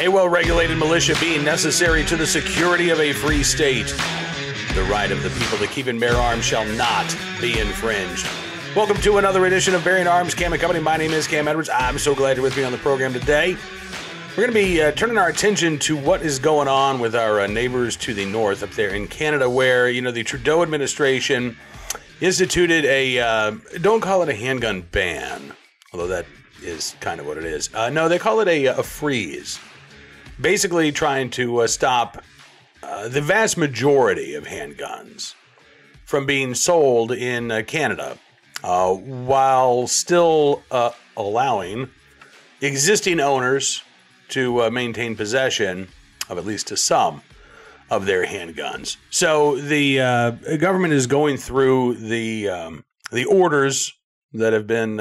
A well regulated militia being necessary to the security of a free state. The right of the people to keep and bear arms shall not be infringed. Welcome to another edition of Bearing Arms Cam and Company. My name is Cam Edwards. I'm so glad you're with me on the program today. We're going to be uh, turning our attention to what is going on with our uh, neighbors to the north up there in Canada, where, you know, the Trudeau administration instituted a, uh, don't call it a handgun ban, although that is kind of what it is. Uh, no, they call it a, a freeze basically trying to uh, stop uh, the vast majority of handguns from being sold in uh, Canada, uh, while still allowing existing owners to maintain possession of at least to some of their handguns. So the government is going through the um, the orders that have been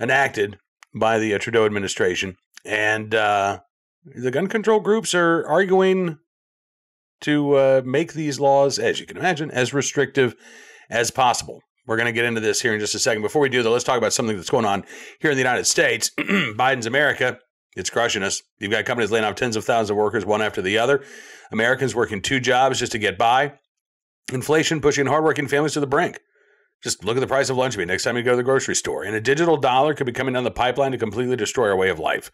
enacted by the Trudeau administration, and the gun control groups are arguing to uh, make these laws, as you can imagine, as restrictive as possible. We're going to get into this here in just a second. Before we do, though, let's talk about something that's going on here in the United States. Biden's America, it's crushing us. You've got companies laying off tens of thousands of workers, one after the other. Americans working two jobs just to get by. Inflation pushing hardworking families to the brink. Just look at the price of lunch meat next time you go to the grocery store. And a digital dollar could be coming down the pipeline to completely destroy our way of life.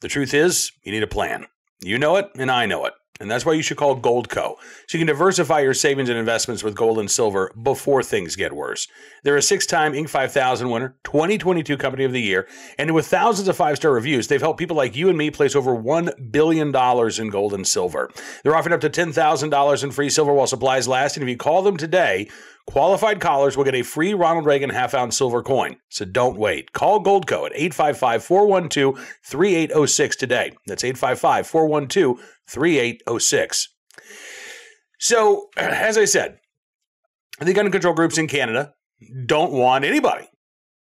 The truth is, you need a plan. You know it, and I know it. And that's why you should call Goldco. So you can diversify your savings and investments with gold and silver before things get worse. They're a six time Inc. 5000 winner, 2022 Company of the Year, and with thousands of five star reviews, they've helped people like you and me place over $1 billion in gold and silver. They're offering up to $10,000 in free silver while supplies last. And if you call them today, Qualified callers will get a free Ronald Reagan half ounce silver coin. So don't wait. Call Goldco at 855 412 3806 today. That's 855 412 3806. So, as I said, the gun control groups in Canada don't want anybody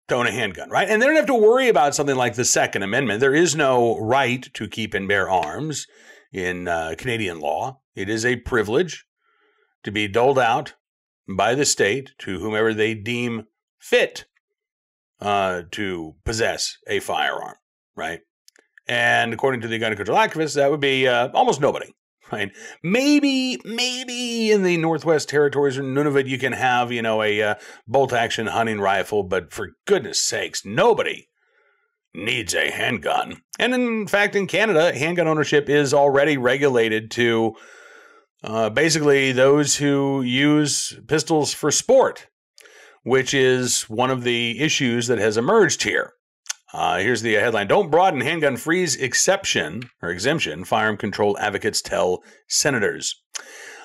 to own a handgun, right? And they don't have to worry about something like the Second Amendment. There is no right to keep and bear arms in uh, Canadian law, it is a privilege to be doled out by the state to whomever they deem fit uh, to possess a firearm, right? And according to the gun control activists, that would be uh, almost nobody, right? Maybe, maybe in the Northwest Territories or Nunavut, you can have, you know, a uh, bolt action hunting rifle, but for goodness sakes, nobody needs a handgun. And in fact, in Canada, handgun ownership is already regulated to uh, basically those who use pistols for sport, which is one of the issues that has emerged here. Uh, here's the headline Don't broaden handgun freeze exception or exemption, firearm control advocates tell senators.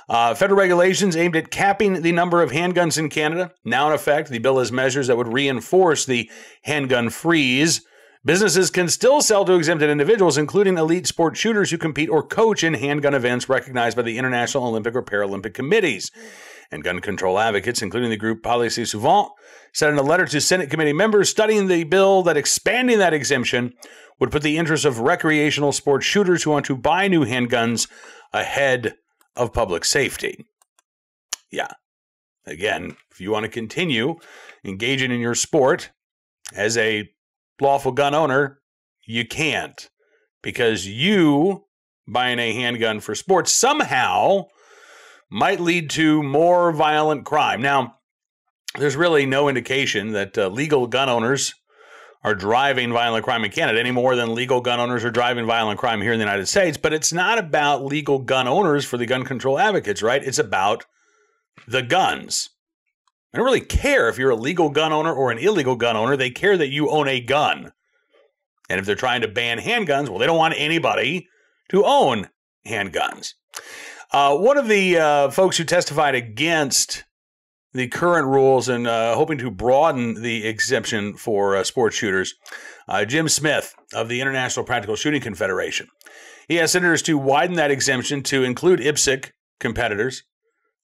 Uh, federal regulations aimed at capping the number of handguns in Canada now in effect. The bill has measures that would reinforce the handgun freeze Businesses can still sell to exempted individuals, including elite sport shooters who compete or coach in handgun events recognized by the International Olympic or Paralympic committees. And gun control advocates, including the group PolySeSouvient, said in a letter to Senate committee members studying the bill that expanding that exemption would put the interests of recreational sports shooters who want to buy new handguns ahead of public safety. Yeah. Again, if you want to continue engaging in your sport as a lawful gun owner, you can't because you buying a handgun for sports somehow might lead to more violent crime. Now, there's really no indication that uh, legal gun owners are driving violent crime in Canada any more than legal gun owners are driving violent crime here in the United States. But it's not about legal gun owners for the gun control advocates, right? It's about the guns. I don't really care if you're a legal gun owner or an illegal gun owner. They care that you own a gun. And if they're trying to ban handguns, well, they don't want anybody to own handguns. Uh, one of the uh, folks who testified against the current rules and uh, hoping to broaden the exemption for uh, sports shooters, uh, Jim Smith of the International Practical Shooting Confederation. He asked senators to widen that exemption to include IPSC competitors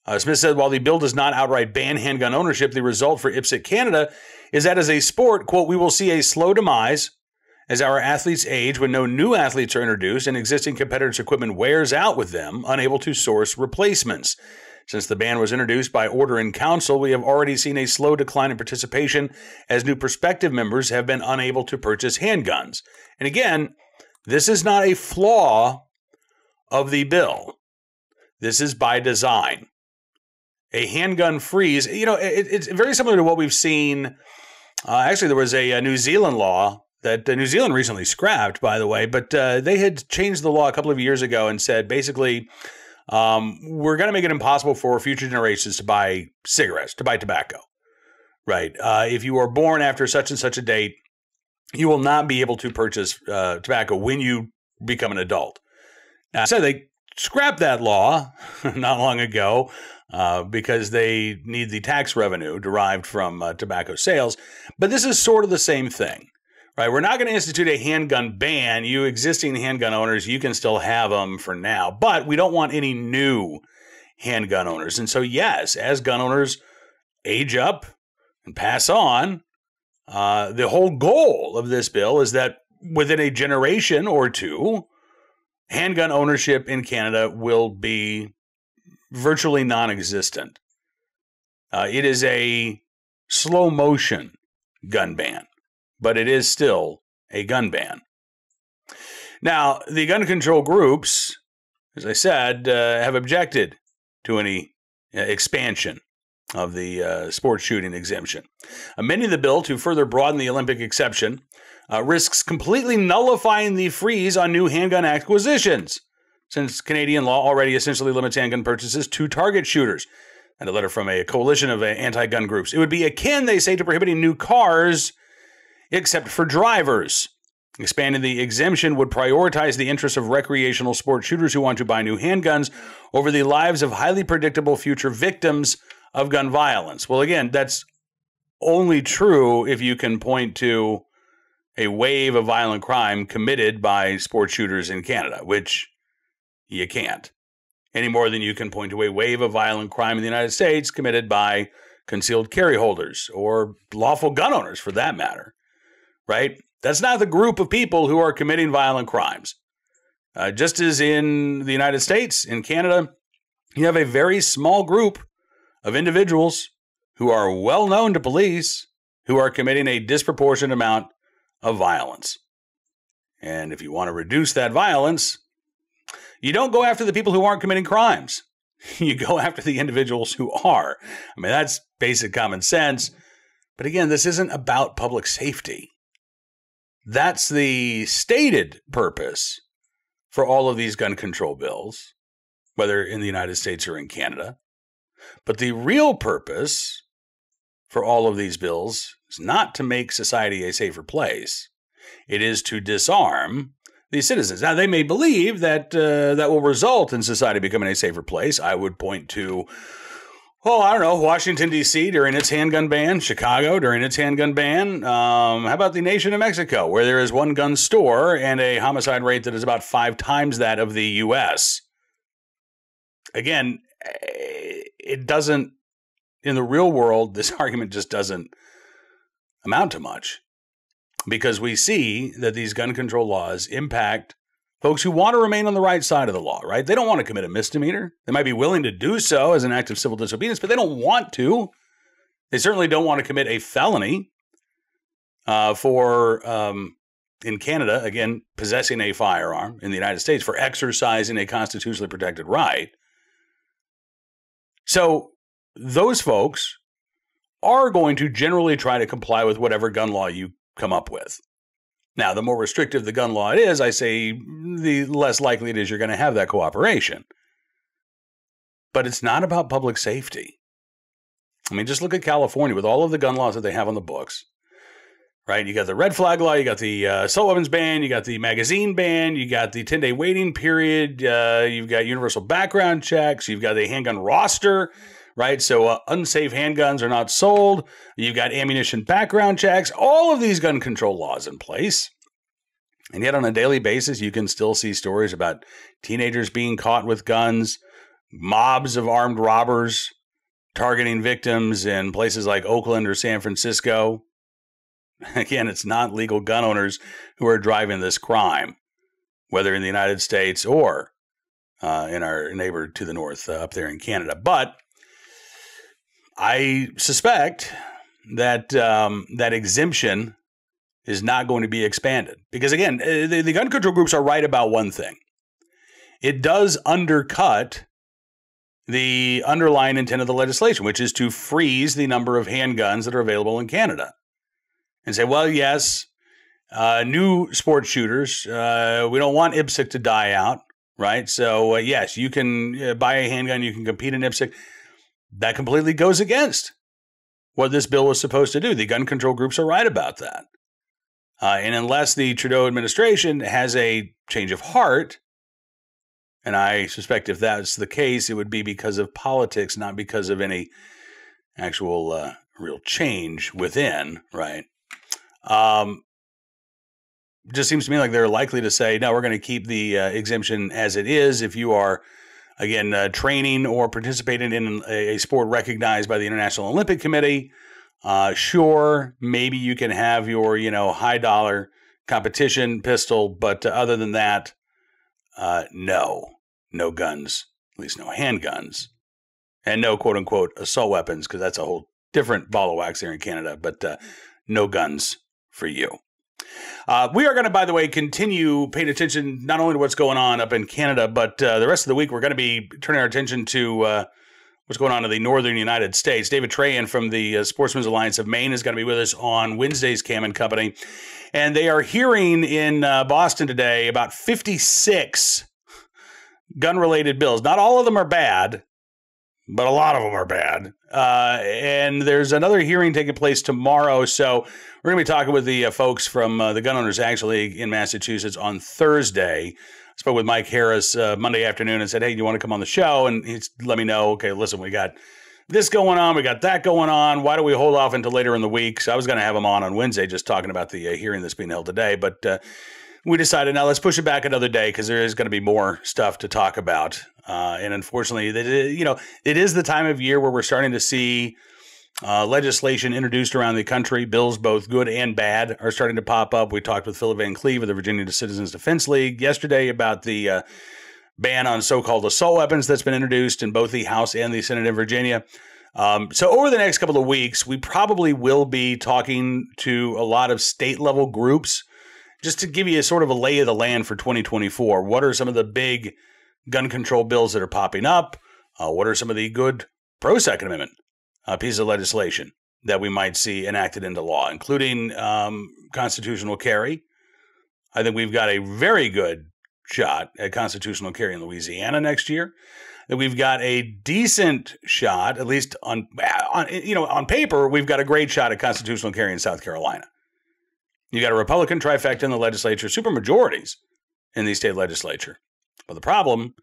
uh, Smith said while the bill does not outright ban handgun ownership, the result for IPSC Canada is that as a sport, quote, we will see a slow demise as our athletes age when no new athletes are introduced and existing competitors' equipment wears out with them, unable to source replacements. Since the ban was introduced by order in council, we have already seen a slow decline in participation as new prospective members have been unable to purchase handguns. And again, this is not a flaw of the bill. This is by design. A handgun freeze, you know, it, it's very similar to what we've seen. Uh, actually, there was a, a, New Zealand law that uh, New Zealand recently scrapped, by the way, but uh, they had changed the law a couple of years ago and said basically um, we're going to make it impossible for future generations to buy cigarettes, to buy tobacco. Right. Uh, if you are born after such and such a date, you will not be able to purchase uh, tobacco when you become an adult. Now, so they scrapped that law not long ago uh, because they need the tax revenue derived from uh, tobacco sales. But this is sort of the same thing right? We're not going to institute a handgun ban. You existing handgun owners, you can still have them for now, but we don't want any new handgun owners. And so, yes, as gun owners age up and pass on, uh, the whole goal of this bill is that within a generation or two, handgun ownership in Canada will be virtually non existent. Uh, it is a slow motion gun ban but it is still a gun ban. Now, the gun control groups, as I said, uh, have objected to any uh, expansion of the uh, sports shooting exemption. Amending the bill to further broaden the Olympic exception uh, risks completely nullifying the freeze on new handgun acquisitions, since Canadian law already essentially limits handgun purchases to target shooters. And a letter from a coalition of uh, anti gun groups. It would be akin, they say, to prohibiting new cars except for drivers. Expanding the exemption would prioritize the interests of recreational sport shooters who want to buy new handguns over the lives of highly predictable future victims of gun violence. Well, again, that's only true if you can point to a wave of violent crime committed by sport shooters in Canada, which you can't. Any more than you can point to a wave of violent crime in the United States committed by concealed carry holders or lawful gun owners for that matter right? That's not the group of people who are committing violent crimes. Uh, just as in the United States, in Canada, you have a very small group of individuals who are well known to police who are committing a disproportionate amount of violence. And if you want to reduce that violence, you don't go after the people who aren't committing crimes. You go after the individuals who are. I mean, that's basic common sense. But again, this isn't about public safety. That's the stated purpose for all of these gun control bills, whether in the United States or in Canada. But the real purpose for all of these bills is not to make society a safer place. It is to disarm these citizens. Now, they may believe that uh, that will result in society becoming a safer place. I would point to well, I don't know. Washington, D.C. during its handgun ban, Chicago during its handgun ban. Um, how about the nation of Mexico, where there is one gun store and a homicide rate that is about five times that of the U.S.? Again, eh, it doesn't, in the real world, this argument just doesn't amount to much because we see that these gun control laws impact folks who want to remain on the right side of the law, right? They don't want to commit a misdemeanor. They might be willing to do so as an act of civil disobedience, but they don't want to. They certainly don't want to commit a felony uh, for, um, in Canada, again, possessing a firearm in the United States for exercising a constitutionally protected right. So those folks are going to generally try to comply with whatever gun law you come up with. Now, the more restrictive the gun law is, I say, the less likely it is you're going to have that cooperation. But it's not about public safety. I mean, just look at California with all of the gun laws that they have on the books. Right? You got the red flag law, you got the uh, assault weapons ban, you got the magazine ban, you got the 10 day waiting period, uh, you've got universal background checks, you've got the handgun roster, right? So uh, unsafe handguns are not sold. You've got ammunition background checks, all of these gun control laws in place. And yet, on a daily basis, you can still see stories about teenagers being caught with guns, mobs of armed robbers targeting victims in places like Oakland or San Francisco. Again, it's not legal gun owners who are driving this crime, whether in the United States or uh, in our neighbor to the north uh, up there in Canada. But I suspect that um, that exemption is not going to be expanded because again, uh, the, the gun control groups are right about one thing: it does undercut the underlying intent of the legislation, which is to freeze the number of handguns that are available in Canada, and say, well, yes, uh, new sports shooters, uh, we don't want IPSC to die out, right? So uh, yes, you can uh, buy a handgun, you can compete in IPSC. That completely goes against what this bill was supposed to do. The gun control groups are right about that. Uh, and unless the Trudeau administration has a change of heart, and I suspect if that's the case, it would be because of politics, not because of any actual uh, real change within, right? Um, just seems to me like they're likely to say, no, we're going to keep the uh, exemption as it is. If you are again, uh, training or participating in a, a, sport recognized by the International Olympic Committee. Uh, sure, maybe you can have your, you know, high dollar competition pistol, but other than that, uh, no, no guns, at least no handguns, and no quote unquote assault weapons, because that's a whole different ball of wax here in Canada, but uh, no guns for you. Uh, we are going to, by the way, continue paying attention not only to what's going on up in Canada, but uh, the rest of the week we're going to be turning our attention to uh, what's going on in the northern United States. David Trahan from the uh, Sportsmen's Alliance of Maine is going to be with us on Wednesday's Cam and Company. And they are hearing in uh, Boston today about 56 gun related bills. Not all of them are bad, but a lot of them are bad. Uh, and there's another hearing taking place tomorrow. So we're going to be talking with the uh, folks from uh, the Gun Owners Action League in Massachusetts on Thursday. I spoke with Mike Harris uh, Monday afternoon and said, "Hey, do you want to come on the show?" And he's let me know. Okay, listen, we got this going on, we got that going on. Why don't we hold off until later in the week? So I was going to have him on on Wednesday, just talking about the uh, hearing that's being held today, but uh, we decided now let's push it back another day because there is going to be more stuff to talk about. Uh, and unfortunately, that you know, it is the time of year where we're starting to see uh, legislation introduced around the country, bills both good and bad, are starting to pop up. We talked with Philip Van Cleave of the Virginia Citizens Defense League yesterday about the uh, ban on so called assault weapons that's been introduced in both the House and the Senate in Virginia. Um, so, over the next couple of weeks, we probably will be talking to a lot of state level groups just to give you a sort of a lay of the land for 2024. What are some of the big gun control bills that are popping up? Uh, what are some of the good pro Second Amendment uh, pieces of legislation that we might see enacted into law, including um, constitutional carry. I think we've got a very good shot at constitutional carry in Louisiana next year. That we've got a decent shot, at least on, on you know on paper, we've got a great shot at constitutional carry in South Carolina. You got a Republican trifecta in the legislature, supermajorities in the state legislature. But the problem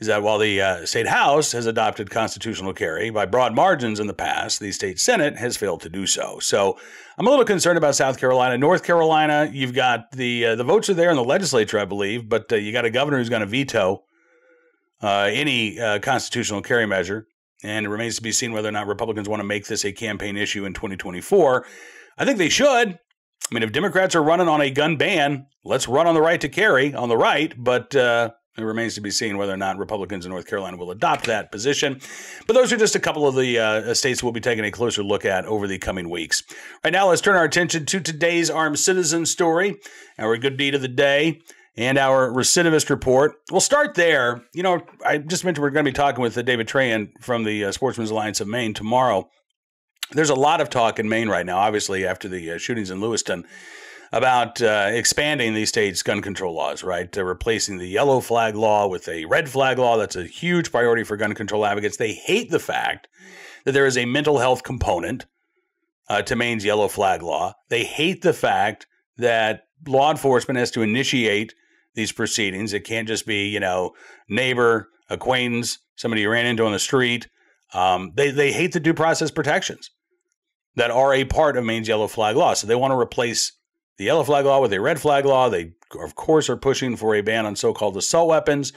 is that while the uh, state house has adopted constitutional carry by broad margins in the past, the state senate has failed to do so. So I'm a little concerned about South Carolina. North Carolina, you've got the uh, the votes are there in the legislature, I believe, but uh, you got a governor who's going to veto uh, any uh, constitutional carry measure, and it remains to be seen whether or not Republicans want to make this a campaign issue in 2024. I think they should. I mean, if Democrats are running on a gun ban, let's run on the right to carry on the right, but uh, it remains to be seen whether or not Republicans in North Carolina will adopt that position. But those are just a couple of the uh, states we'll be taking a closer look at over the coming weeks. Right now, let's turn our attention to today's armed citizen story, our good deed of the day, and our recidivist report. We'll start there. You know, I just mentioned we're going to be talking with David Trahan from the uh, Sportsmen's Alliance of Maine tomorrow. There's a lot of talk in Maine right now, obviously, after the uh, shootings in Lewiston about uh, expanding these states' gun control laws, right? Uh, replacing the yellow flag law with a red flag law. That's a huge priority for gun control advocates. They hate the fact that there is a mental health component uh, to Maine's yellow flag law. They hate the fact that law enforcement has to initiate these proceedings. It can't just be, you know, neighbor, acquaintance, somebody you ran into on the street. Um, they, they hate the due process protections that are a part of Maine's yellow flag law. So they want to replace the yellow flag law with a red flag law. They, of course, are pushing for a ban on so called assault weapons,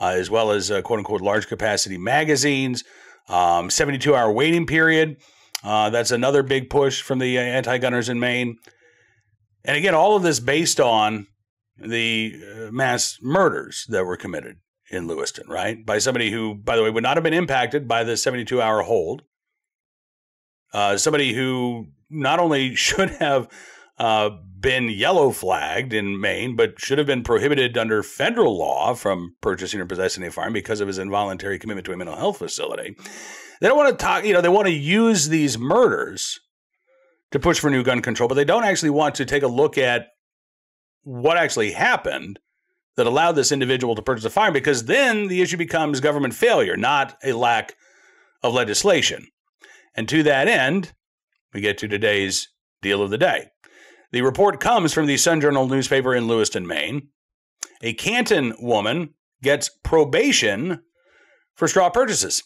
uh, as well as uh, quote unquote large capacity magazines, um, 72 hour waiting period. Uh, that's another big push from the uh, anti gunners in Maine. And again, all of this based on the uh, mass murders that were committed in Lewiston, right? By somebody who, by the way, would not have been impacted by the 72 hour hold. Uh, somebody who not only should have uh, been yellow flagged in Maine, but should have been prohibited under federal law from purchasing or possessing a firearm because of his involuntary commitment to a mental health facility. They don't want to talk, you know, they want to use these murders to push for new gun control, but they don't actually want to take a look at what actually happened that allowed this individual to purchase a firearm because then the issue becomes government failure, not a lack of legislation. And to that end, we get to today's deal of the day. The report comes from the Sun Journal newspaper in Lewiston, Maine. A Canton woman gets probation for straw purchases.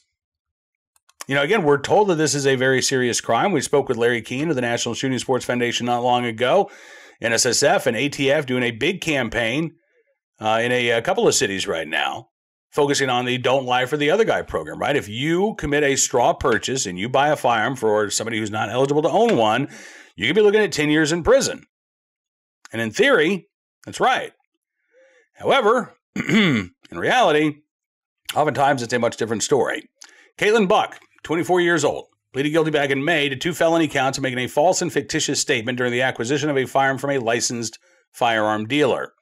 You know, again, we're told that this is a very serious crime. We spoke with Larry Keane of the National Shooting Sports Foundation not long ago. NSSF and ATF doing a big campaign uh, in a, a couple of cities right now, focusing on the Don't Lie for the Other Guy program, right? If you commit a straw purchase and you buy a firearm for somebody who's not eligible to own one, you could be looking at 10 years in prison. And in theory, that's right. However, in reality, oftentimes it's a much different story. Caitlin Buck, 24 years old, pleaded guilty back in May to two felony counts of making a false and fictitious statement during the acquisition of a firearm from a licensed firearm dealer.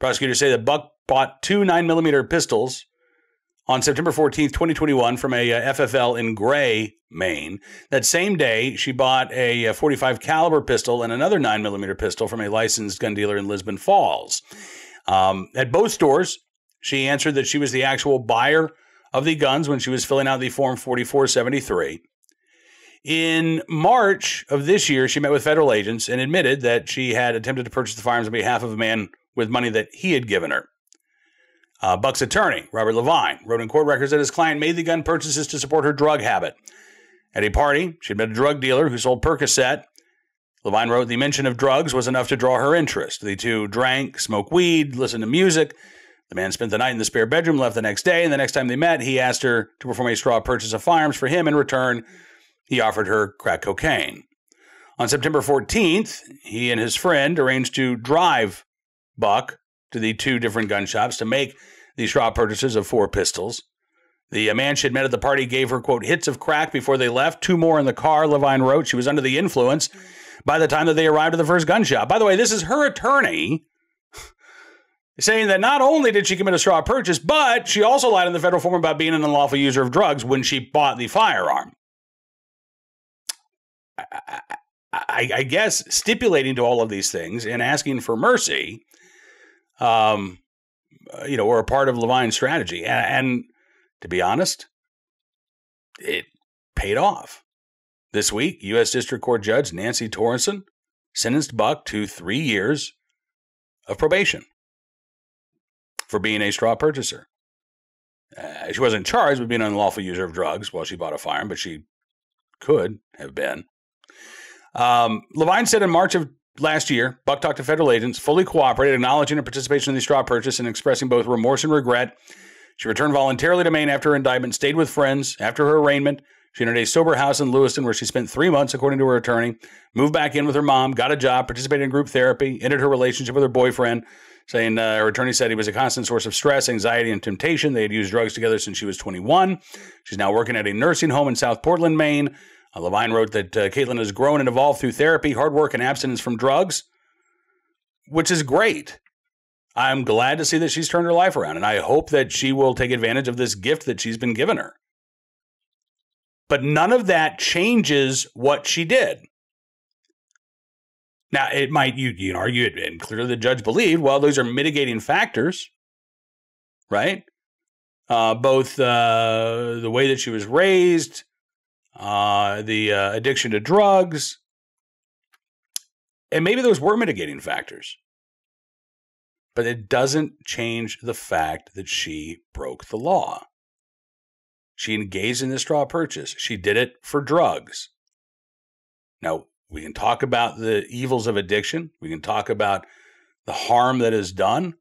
Prosecutors say that Buck bought two 9mm pistols on September 14, 2021, from a uh, FFL in Gray, Maine. That same day, she bought a uh, 45 caliber pistol and another 9mm pistol from a licensed gun dealer in Lisbon Falls. Um, at both stores, she answered that she was the actual buyer of the guns when she was filling out the Form 4473. In March of this year, she met with federal agents and admitted that she had attempted to purchase the firearms on behalf of a man with money that he had given her. Uh, Buck's attorney, Robert Levine, wrote in court records that his client made the gun purchases to support her drug habit. At a party, she'd met a drug dealer who sold Percocet. Levine wrote the mention of drugs was enough to draw her interest. The two drank, smoked weed, listened to music. The man spent the night in the spare bedroom, left the next day, and the next time they met, he asked her to perform a straw purchase of firearms for him. In return, he offered her crack cocaine. On September 14th, he and his friend arranged to drive Buck to the two different gun shops to make the straw purchases of four pistols. The uh, man she had met at the party gave her, quote, hits of crack before they left, two more in the car, Levine wrote. She was under the influence by the time that they arrived at the first gun shop. By the way, this is her attorney saying that not only did she commit a straw purchase, but she also lied in the federal form about being an unlawful user of drugs when she bought the firearm. I, I, I guess stipulating to all of these things and asking for mercy um, uh, you know, were a part of Levine's strategy. And, and to be honest, it paid off. This week, U.S. District Court Judge Nancy Torresen sentenced Buck to three years of probation for being a straw purchaser. Uh, she wasn't charged with being an unlawful user of drugs while she bought a firearm, but she could have been. Um, Levine said in March of last year, Buck talked to federal agents, fully cooperated, acknowledging her participation in the straw purchase and expressing both remorse and regret. She returned voluntarily to Maine after her indictment, stayed with friends after her arraignment. She entered a sober house in Lewiston where she spent three months, according to her attorney. Moved back in with her mom, got a job, participated in group therapy, ended her relationship with her boyfriend, saying uh, her attorney said he was a constant source of stress, anxiety, and temptation. They had used drugs together since she was 21. She's now working at a nursing home in South Portland, Maine. Uh, Levine wrote that uh, Caitlin has grown and evolved through therapy, hard work, and abstinence from drugs, which is great. I'm glad to see that she's turned her life around, and I hope that she will take advantage of this gift that she's been given her. But none of that changes what she did. Now, it might, you, you argue, it, and clearly the judge believed, well, those are mitigating factors, right? Uh, both uh, the way that she was raised, uh, the uh, addiction to drugs, and maybe those were mitigating factors. But it doesn't change the fact that she broke the law. She engaged in this straw purchase. She did it for drugs. Now, we can talk about the evils of addiction. We can talk about the harm that is done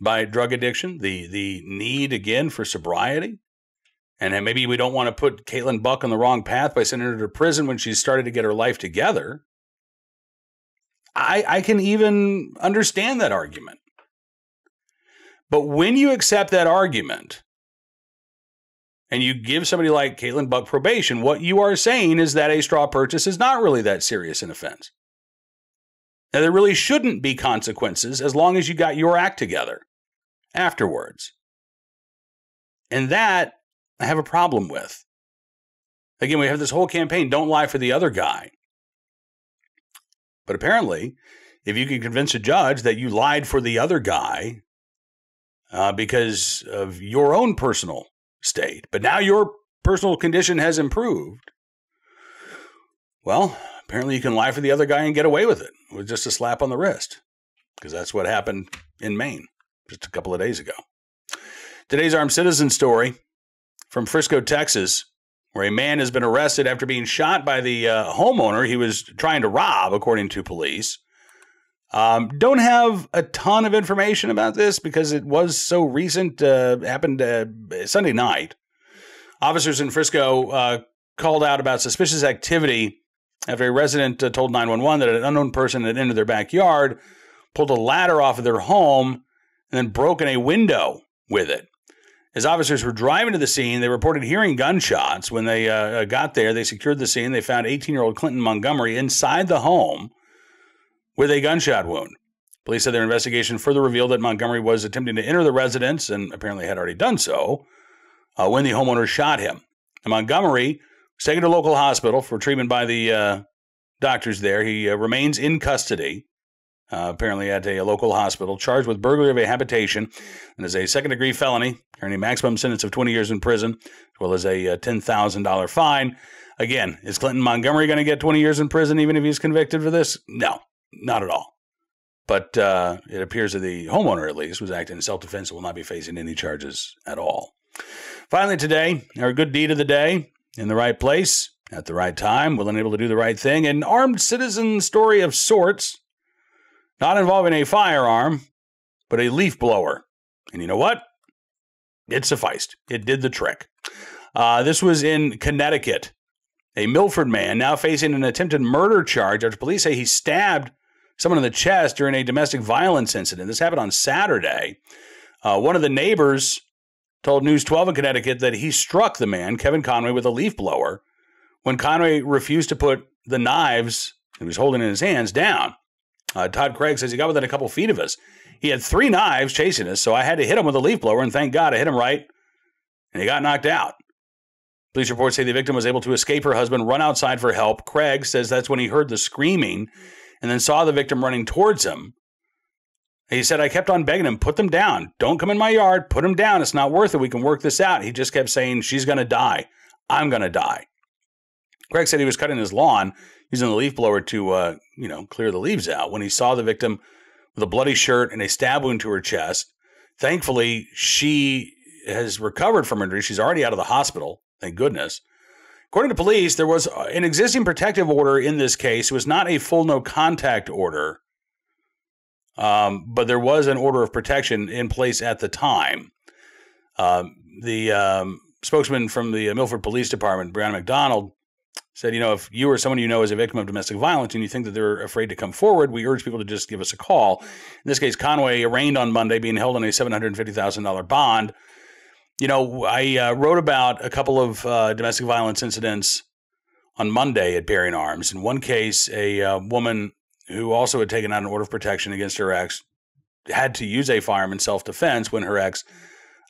by drug addiction, the, the need again for sobriety. And maybe we don't want to put Caitlin Buck on the wrong path by sending her to prison when she's started to get her life together. I, I can even understand that argument. But when you accept that argument and you give somebody like Caitlin Buck probation, what you are saying is that a straw purchase is not really that serious an offense. Now, there really shouldn't be consequences as long as you got your act together afterwards. And that I have a problem with. Again, we have this whole campaign don't lie for the other guy. But apparently, if you can convince a judge that you lied for the other guy uh, because of your own personal state, but now your personal condition has improved, well, apparently you can lie for the other guy and get away with it with just a slap on the wrist because that's what happened in Maine just a couple of days ago. Today's armed citizen story from Frisco, Texas, where a man has been arrested after being shot by the uh, homeowner he was trying to rob, according to police. Um, don't have a ton of information about this because it was so recent. Uh, happened uh, Sunday night. Officers in Frisco uh, called out about suspicious activity after a resident uh, told 911 that an unknown person had entered their backyard, pulled a ladder off of their home, and then broken a window with it. As officers were driving to the scene, they reported hearing gunshots. When they uh, got there, they secured the scene. They found 18 year old Clinton Montgomery inside the home with a gunshot wound. Police said their investigation further revealed that Montgomery was attempting to enter the residence and apparently had already done so uh, when the homeowner shot him. And Montgomery was taken to a local hospital for treatment by the uh, doctors there. He uh, remains in custody uh, apparently at a, local hospital, charged with burglary of a habitation and is a second degree felony, carrying a maximum sentence of 20 years in prison, as well as a, a uh, $10,000 fine. Again, is Clinton Montgomery going to get 20 years in prison even if he's convicted for this? No, not at all. But uh, it appears that the homeowner, at least, was acting in self defense and will not be facing any charges at all. Finally, today, our good deed of the day in the right place at the right time, willing and able to do the right thing, an armed citizen story of sorts not involving a firearm, but a leaf blower. And you know what? It sufficed. It did the trick. Uh, this was in Connecticut. A Milford man now facing an attempted murder charge after police say he stabbed someone in the chest during a domestic violence incident. This happened on Saturday. Uh, one of the neighbors told News 12 in Connecticut that he struck the man, Kevin Conway, with a leaf blower when Conway refused to put the knives he was holding in his hands down. Uh, Todd Craig says he got within a couple feet of us. He had three knives chasing us, so I had to hit him with a leaf blower, and thank God I hit him right, and he got knocked out. Police reports say the victim was able to escape her husband, run outside for help. Craig says that's when he heard the screaming and then saw the victim running towards him. He said, I kept on begging him, put them down. Don't come in my yard. Put them down. It's not worth it. We can work this out. He just kept saying, She's going to die. I'm going to die. Craig said he was cutting his lawn using the leaf blower to, uh, you know, clear the leaves out when he saw the victim with a bloody shirt and a stab wound to her chest. Thankfully, she has recovered from her injury. She's already out of the hospital. Thank goodness. According to police, there was an existing protective order in this case. It was not a full no contact order, um, but there was an order of protection in place at the time. Um, the um, spokesman from the Milford Police Department, Brianna McDonald, said, you know, if you or someone you know is a victim of domestic violence and you think that they're afraid to come forward, we urge people to just give us a call. In this case, Conway arraigned on Monday, being held on a $750,000 bond. You know, I uh, wrote about a couple of uh, domestic violence incidents on Monday at Bearing Arms. In one case, a uh, woman who also had taken out an order of protection against her ex had to use a firearm in self defense when her ex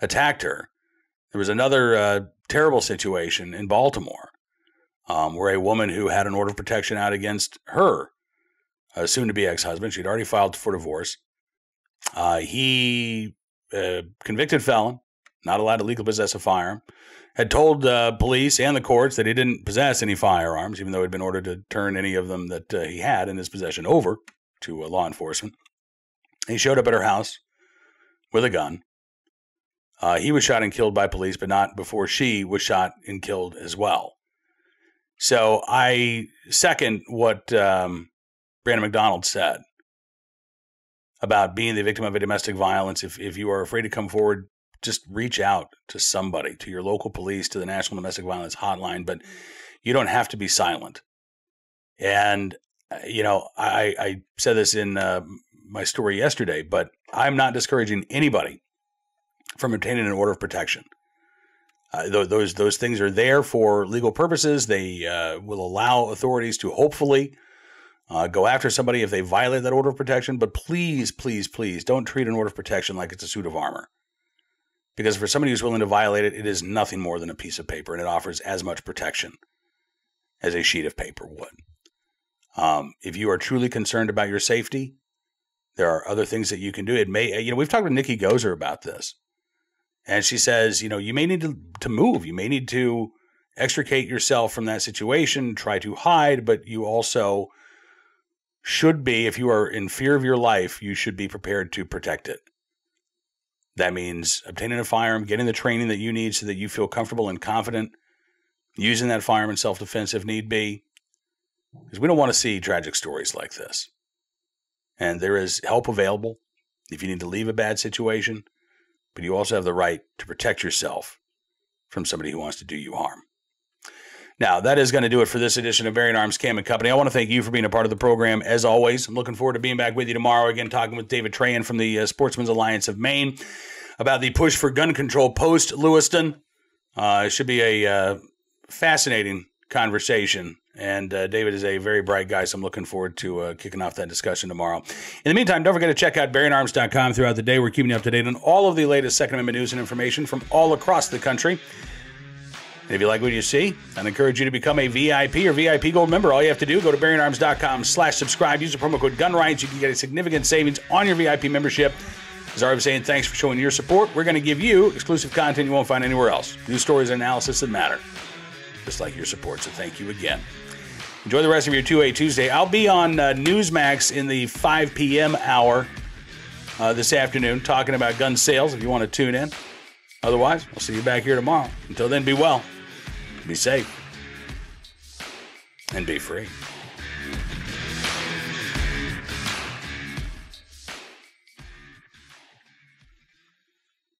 attacked her. There was another uh, terrible situation in Baltimore um, where a woman who had an order of protection out against her uh, soon to be ex husband, she'd already filed for divorce. Uh, he, uh, convicted felon, not allowed to legally possess a firearm, had told uh, police and the courts that he didn't possess any firearms, even though he'd been ordered to turn any of them that uh, he had in his possession over to uh, law enforcement. He showed up at her house with a gun. he was shot and killed by police, but not before she was shot and killed as well. So I second what um, Brandon McDonald said about being the victim of a domestic violence. If, if you are afraid to come forward, just reach out to somebody, to your local police, to the National Domestic Violence Hotline, but you don't have to be silent. And, uh, you know, I, I said this in uh, my story yesterday, but I'm not discouraging anybody from obtaining an order of protection. Uh, those those things are there for legal purposes. They uh, will allow authorities to hopefully uh, go after somebody if they violate that order of protection. But please, please, please don't treat an order of protection like it's a suit of armor. Because for somebody who's willing to violate it, it is nothing more than a piece of paper, and it offers as much protection as a sheet of paper would. Um, if you are truly concerned about your safety, there are other things that you can do. It may, you know, we've talked with Nikki Goeser about this. And she says, you know, you may need to, to move. You may need to extricate yourself from that situation, try to hide, but you also should be, if you are in fear of your life, you should be prepared to protect it. That means obtaining a firearm, getting the training that you need so that you feel comfortable and confident using that firearm in self defense if need be. Because we don't want to see tragic stories like this. And there is help available if you need to leave a bad situation but you also have the right to protect yourself from somebody who wants to do you harm. Now, that is going to do it for this edition of Bearing Arms Cam and Company. I want to thank you for being a part of the program as always. I'm looking forward to being back with you tomorrow again, talking with David Trahan from the uh, Sportsmen's Alliance of Maine about the push for gun control post Lewiston. Uh, it should be a uh, fascinating conversation and uh, David is a very bright guy, so I'm looking forward to uh, kicking off that discussion tomorrow. In the meantime, don't forget to check out BearingArms.com throughout the day. We're keeping you up to date on all of the latest Second Amendment news and information from all across the country. And if you like what you see, I'd encourage you to become a VIP or VIP Gold member. All you have to do, is go to BearingArms.com slash subscribe. Use the promo code GUNRIGHTS. You can get a significant savings on your VIP membership. As I was saying, thanks for showing your support. We're going to give you exclusive content Enjoy the rest of your 2A Tuesday. I'll be on uh, Newsmax in the 5 p.m. hour uh, this afternoon talking about gun sales if you want to tune in. Otherwise, I'll see you back here tomorrow. Until then, be well, be safe, and be free.